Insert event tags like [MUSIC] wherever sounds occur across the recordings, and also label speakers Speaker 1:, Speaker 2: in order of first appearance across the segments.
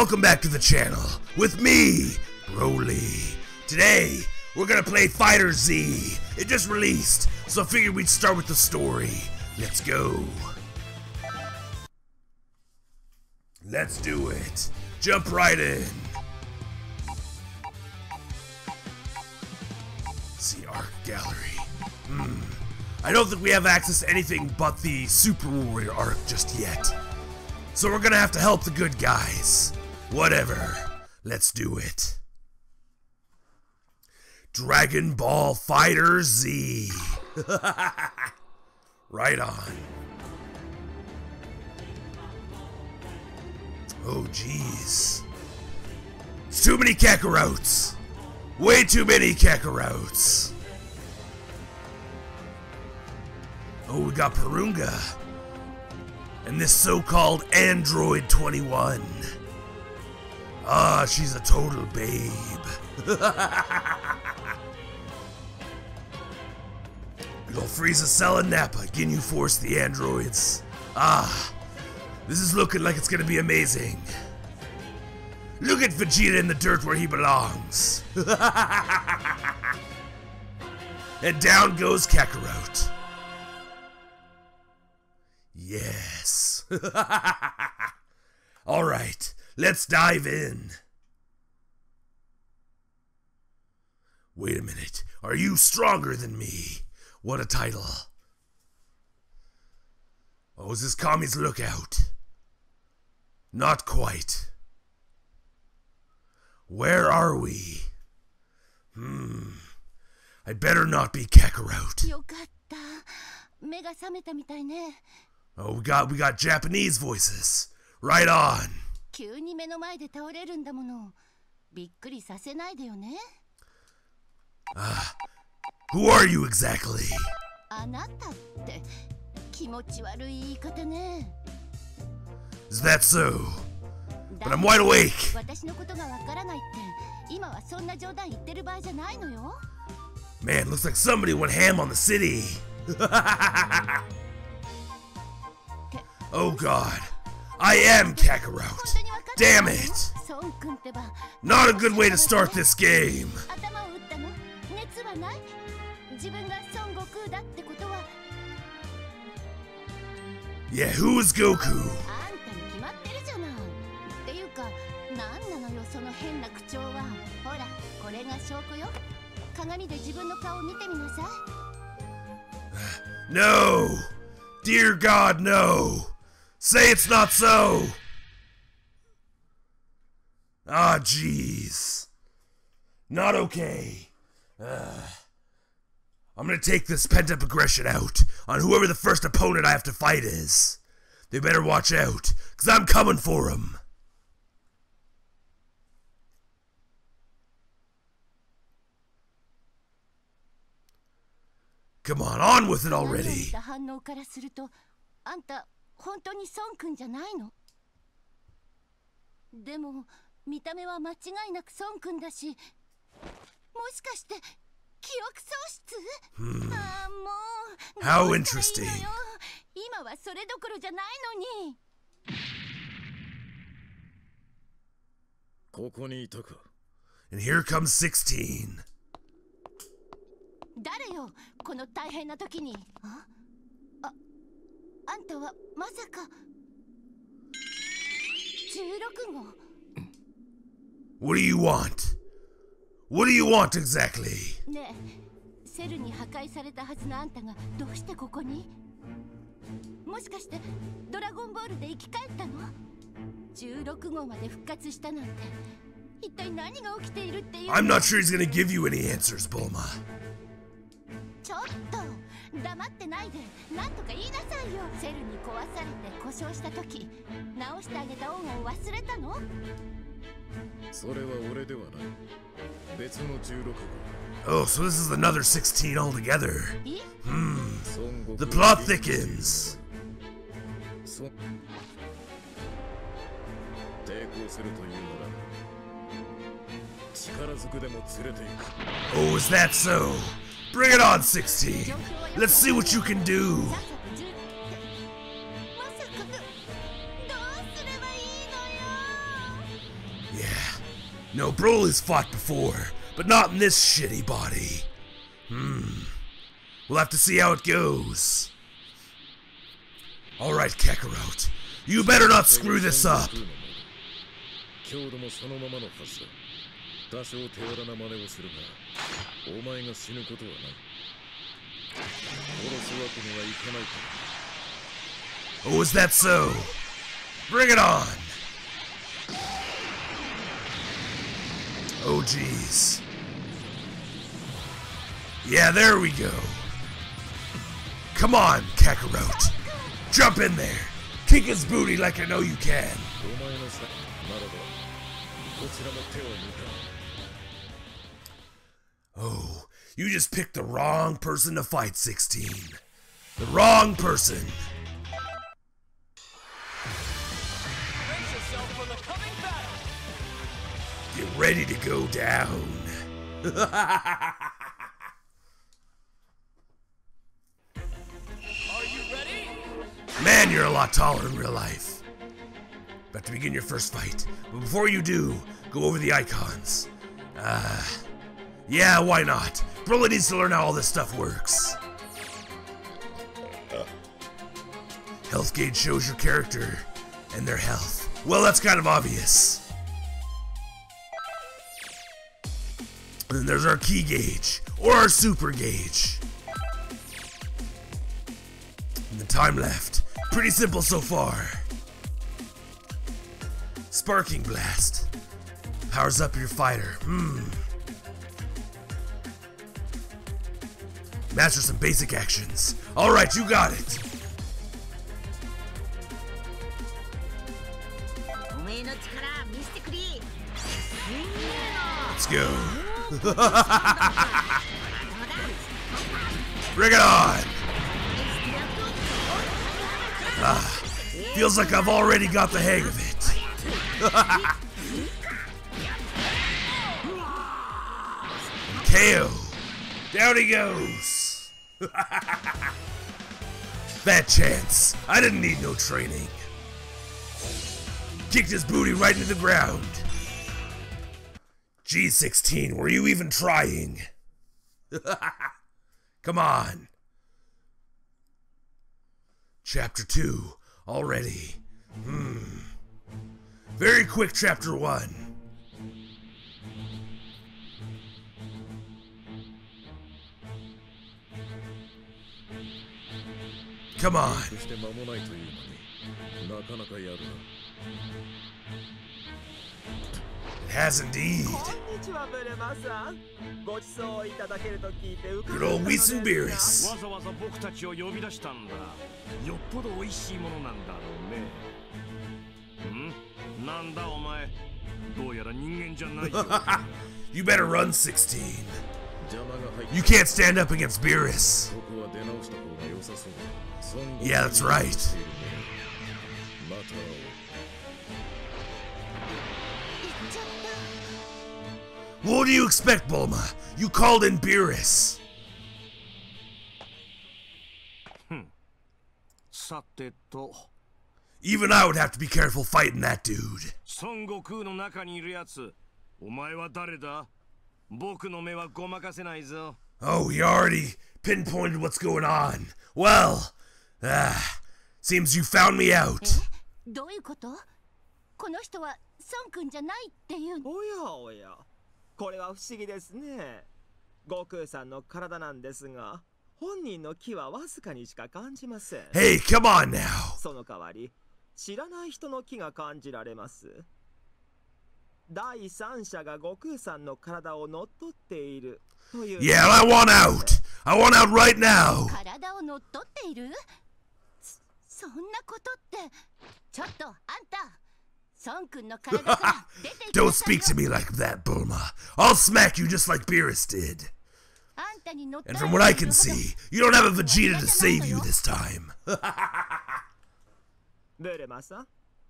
Speaker 1: Welcome back to the channel with me, Broly. Today, we're gonna play Fighter Z. It just released, so I figured we'd start with the story. Let's go. Let's do it. Jump right in. See Arc Gallery. Hmm. I don't think we have access to anything but the Super Warrior arc just yet. So we're gonna have to help the good guys. Whatever. Let's do it. Dragon Ball Fighter Z. [LAUGHS] right on. Oh, jeez. It's too many Kakarots. Way too many Kakarots. Oh, we got Porunga. And this so-called Android 21. Ah, she's a total babe. [LAUGHS] Good old Frieza Cell and Nappa, Ginyu Force the androids. Ah, this is looking like it's gonna be amazing. Look at Vegeta in the dirt where he belongs. [LAUGHS] and down goes Kakarot. Yes. [LAUGHS] All right, Let's dive in. Wait a minute. Are you stronger than me? What a title. Oh, is this Kami's lookout? Not quite. Where are we? Hmm. I better not be Kakarot. Oh, we got we got Japanese voices. Right on.
Speaker 2: 急に目の前で倒れるんだものびっくりさせないでよね
Speaker 1: Who are you exactly?
Speaker 2: あなたって気持ち悪い言い方ね
Speaker 1: Is that so?
Speaker 2: だ
Speaker 1: But I'm wide awake.
Speaker 2: 私のことがわからないって今はそんな冗談言ってる場合じゃないのよ
Speaker 1: Man, looks like somebody went ham on the city. [LAUGHS] oh god. I am Kakarot. Damn it! Not a good way to start this game. Yeah, who is Goku? [SIGHS] No! Dear God, no! Say it's not so! Ah, jeez. Not okay. Uh, I'm gonna take this pent up aggression out on whoever the first opponent I have to fight is. They better watch out, because I'm coming for them. Come on, on with it already.
Speaker 2: 本当に孫君じゃないの？でも見た目は間違いなく孫君だしもしかして記憶喪失、ああもう
Speaker 1: How interesting.
Speaker 2: よ。今はそれどころじゃないのに。
Speaker 3: ここにいたか
Speaker 1: And here comes 16.
Speaker 2: 誰よ？この大変な時に。ああ？あんたはまさか16号
Speaker 1: What do you want? What do you want exactly?
Speaker 2: ねえセルに破壊されたはずのあんたがどうしてここにもしかしてドラゴンボールで生き返ったの16号まで復活したなんて一体何が起きているっていう
Speaker 1: I'm not sure he's gonna give you any answers, Bulma.
Speaker 2: ちょっと黙ってないで何とか言いなさいよセルに壊されて故障した時直してあげた恩を忘れたの
Speaker 3: それは俺ではない別の16号
Speaker 1: Oh, so this is another 16 altogether.
Speaker 2: え
Speaker 1: Hmm.
Speaker 3: 孫悟
Speaker 1: The
Speaker 3: 空
Speaker 1: plot thickens.
Speaker 3: そ抵抗するというなら力ずくでも連れて行く
Speaker 1: Oh, is that so? Bring it on, 16! Let's see what you can do!
Speaker 2: Yeah,
Speaker 1: no, Broly's fought before, but not in this shitty body. Hmm, we'll have to see how it goes. Alright, Kakarot, you better not screw this up!
Speaker 3: 多少手荒な真似をするがお前が死ぬことはない殺すわけにはいかないから
Speaker 1: Oh, is that so? Bring it on! Oh, jeez. Yeah, there we go. Come on, Kakarot. Jump in there. Kick his booty like I know you can.
Speaker 3: お前のさならばこちらも手を抜かん
Speaker 1: Oh, you just picked the wrong person to fight, 16. The wrong person.
Speaker 4: Brace yourself for the coming battle!
Speaker 1: Get ready to go down.
Speaker 4: Are you ready?
Speaker 1: Man, you're a lot taller in real life. About to begin your first fight. But before you do, go over the icons. Uh, yeah, why not? Broly needs to learn how all this stuff works. Health gauge shows your character and their health. Well, that's kind of obvious. And then there's our ki gauge, or our super gauge. And the time left. Pretty simple so far. Sparking Blast. Powers up your fighter. Hmm. Master some basic actions. Alright, you got it! Let's go. [LAUGHS] Bring it on! Ah, feels like I've already got the hang of it. [LAUGHS] KO! Down he goes! [LAUGHS] Fat chance. I didn't need no training. Kicked his booty right into the ground. G16, were you even trying? [LAUGHS] Come on. Chapter 2, already. Hmm. Very quick, Chapter 1.
Speaker 5: と聞いて伺
Speaker 1: Good
Speaker 5: ったの
Speaker 1: old
Speaker 5: で
Speaker 1: Whis
Speaker 5: す
Speaker 1: and
Speaker 5: が
Speaker 1: Beerus.
Speaker 6: わざわざ僕たちを呼び出したんだよっぽど美味しいものなんだろうねんなんだお前どうやら人間じゃないよ [LAUGHS]
Speaker 1: You better run, 16.
Speaker 3: 邪魔が入って
Speaker 1: You can't stand up against Beerus.
Speaker 3: ここは出直した方が良さそうだ孫悟
Speaker 1: Yeah, that's right.
Speaker 3: また会おう
Speaker 2: 行っちゃっ
Speaker 1: What do you expect, Bulma? You called in Beerus.
Speaker 6: さてと
Speaker 1: Even I would have to be careful fighting that dude.
Speaker 6: 孫悟空の中にいるやつお前は誰だ僕の目はごまかせないぞ
Speaker 1: Oh, you already pinpointed what's going on. Well, ah, seems you found me out.
Speaker 2: たどういうこと？この人は孫くんじゃないっていうの？
Speaker 5: おやおや。これは不思議ですね。悟空さんの体なんですが本人の気はわずかにしか感じません。
Speaker 1: Hey, come on now.
Speaker 5: その代わり知らない人の気が感じられます第三者が悟空さんの体を乗っ取っているという
Speaker 1: Yeah, I want out. I want out right now.
Speaker 2: 体を乗っ取っているそそんなことってちょっとあんた孫くんの体から出ていきな [LAUGHS]
Speaker 1: Don't
Speaker 2: さい
Speaker 1: speak to me like that, Bulma. I'll smack you just like Beerus did.
Speaker 2: あんたに乗っ取
Speaker 1: And
Speaker 2: ら
Speaker 1: from
Speaker 2: れ
Speaker 1: what
Speaker 2: て
Speaker 1: I
Speaker 2: いる
Speaker 1: can
Speaker 2: ほど
Speaker 1: see, you don't have a Vegeta to save you this time. [LAUGHS]
Speaker 5: ブルマさん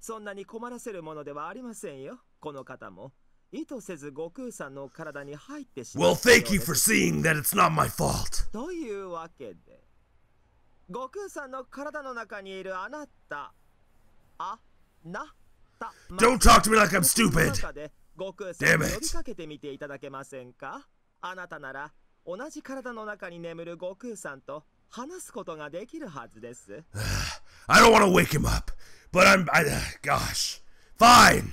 Speaker 5: そんなに困らせるものではありませんよ この方も意図せず悟空さんの体に入ってしま
Speaker 1: Well,
Speaker 5: ったよう
Speaker 1: thank you
Speaker 5: です
Speaker 1: for seeing that it's not my fault.
Speaker 5: というわけで悟空さんの体の中にいるあなたあなた
Speaker 1: Don't talk to me like I'm stupid.
Speaker 5: 中で 悟空さんに
Speaker 1: Damn it.
Speaker 5: 呼びかけてみていただけませんかあなたなら同じ体の中に眠る悟空さんと話すことができるはずです。
Speaker 1: I [SIGHS] don't want to wake him up, but I'm. I, uh, gosh. Fine.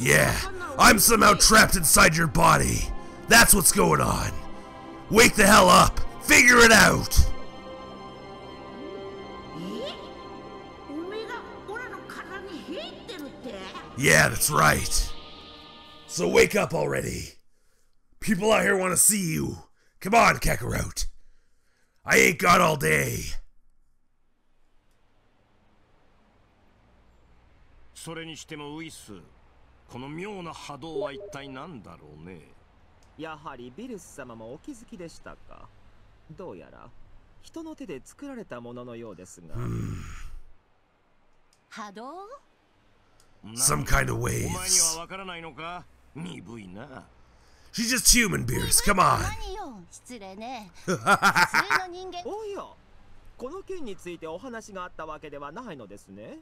Speaker 1: Yeah,
Speaker 7: わかんなら
Speaker 1: I'm
Speaker 7: 教え
Speaker 1: somehow
Speaker 7: て
Speaker 1: trapped inside your body. That's what's going on. Wake the hell up. Figure it out.
Speaker 7: えおめえがオラの体に入ってるって
Speaker 1: Yeah, that's right. So wake up already. People out here want to see you. Come on, Kakarot. I ain't got all day.
Speaker 6: それにしてもウイス この妙な波動は一体何だろうね？
Speaker 5: やはりビルス様もお気づきでしたか？どうやら人の手で作られたもののようですが、
Speaker 2: 波動
Speaker 1: ？Some kind of
Speaker 6: お前に
Speaker 1: waves.
Speaker 6: はわからないのか？鈍いな。
Speaker 1: She's just human, Beerus. Come on.
Speaker 2: 何よ？失礼ね。[LAUGHS] 普通の人間。
Speaker 5: おやこの件についてお話があったわけではないのですね。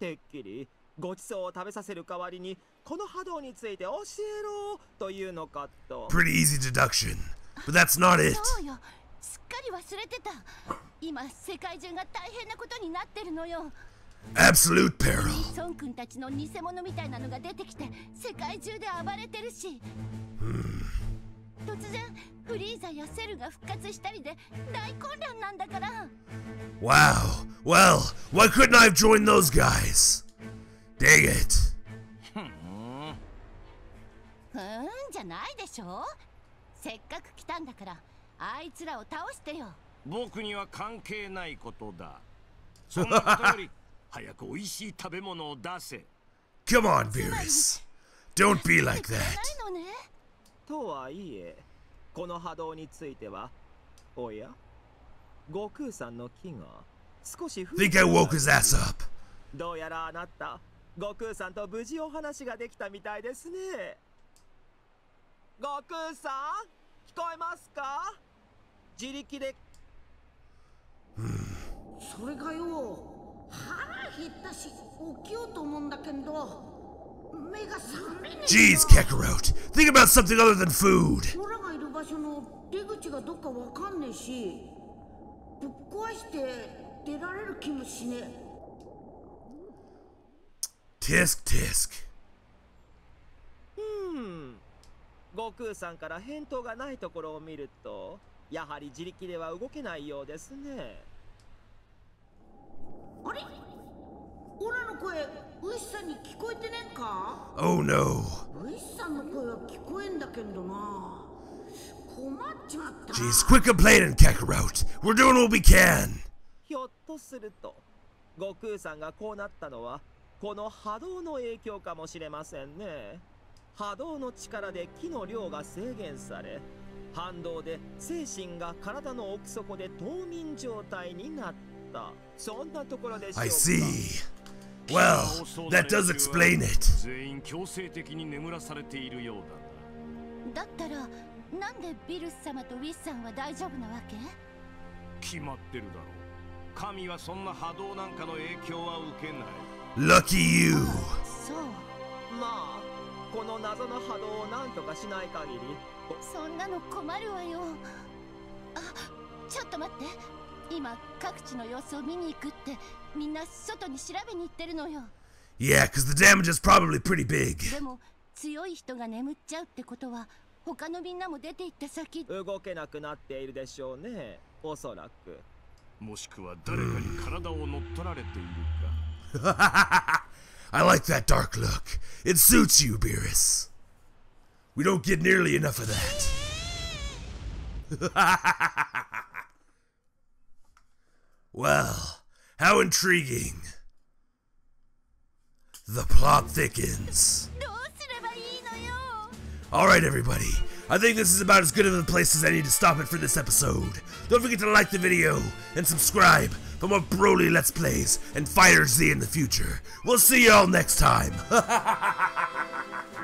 Speaker 5: てっきりごちそうを食べさせる代わりにこの波動について教えろというのかと
Speaker 1: Pretty easy deduction. But that's not it.
Speaker 2: そうよすっかり忘れてた今世界中が大変なことになってるのよ
Speaker 1: Absolute peril.
Speaker 2: 孫君たちの偽物みたいなのが出てきて世界中で暴れてるし突然フリーザやセルが復活したりで大混乱なんだから
Speaker 1: Wow. Well, why couldn't I have joined those guys? Dang it.
Speaker 2: ふーんじゃないでしょせっかく来たんだからあいつらを倒してよ
Speaker 6: 僕には関係ないことだそんなことより早く美味しい食べ物を出せ
Speaker 1: Come on, Beerus. Don't be like
Speaker 2: くれない
Speaker 1: that.
Speaker 2: のね
Speaker 5: とはいえこの波動についてはおや悟空さんの気が少し不
Speaker 1: Think I woke his ass up.
Speaker 5: どうやらあなた 悟空さんと無事お話ができたみたいですね。悟空さん聞こえますか？自力で。
Speaker 7: それがよ。腹減ったし起きようと思うんだけど。目が覚めねえんだ
Speaker 1: Jeez, Kakarot. Think about something other than food.
Speaker 7: オラがいる場所の出口がどっかわかんねえしぶっ壊して出られる気もしねえ
Speaker 1: Tisk tisk.
Speaker 5: うん悟空さんから返答がないところを見るとやはり自力では動けないようですね
Speaker 7: あれオラの声ウイスさんに聞こえてねえか
Speaker 1: Oh no.
Speaker 7: ウイスさんの声は聞こえんだけどな困っちまった
Speaker 1: Jeez, quit complaining, Kakarot. We're doing what we can.
Speaker 5: ひょっとすると悟空さんがこうなったのは この波動の影響かもしれませんね。波動の力で木の量が制限され反動で精神が体の奥底で冬眠状態になった。そんなところでしょうか。
Speaker 1: I see. Well, that does explain it.
Speaker 6: 全員強制的に眠らされているようだ。な
Speaker 2: だったらなんでビルス様とウィスさんは大丈夫なわけ？
Speaker 6: 決まってるだろう。神はそんな波動なんかの影響は受けない
Speaker 1: Lucky you.
Speaker 2: そう。
Speaker 5: まあこの謎の波動を何とかしない限り。
Speaker 2: そんなの困るわよ。あちょっと待って。今各地の様子を見に行くってみんな外に調べに行ってるのよ。
Speaker 1: Yeah, because the damage is probably pretty big.
Speaker 2: でも強い人が眠っちゃうってことは他のみんなも出て行った先。
Speaker 5: 動けなくなっているでしょうね。おそらく。
Speaker 6: もしくは誰かに体を乗っ取られているか
Speaker 1: I like that dark look. It suits you, Beerus. We don't get nearly enough of that. well, how intriguing. The plot thickens. Alright, everybody. I think this is about as good of a place as I need to stop it for this episode. Don't forget to like the video and subscribe for more Broly Let's Plays and Fighter Z in the future. We'll see y'all next time. [LAUGHS]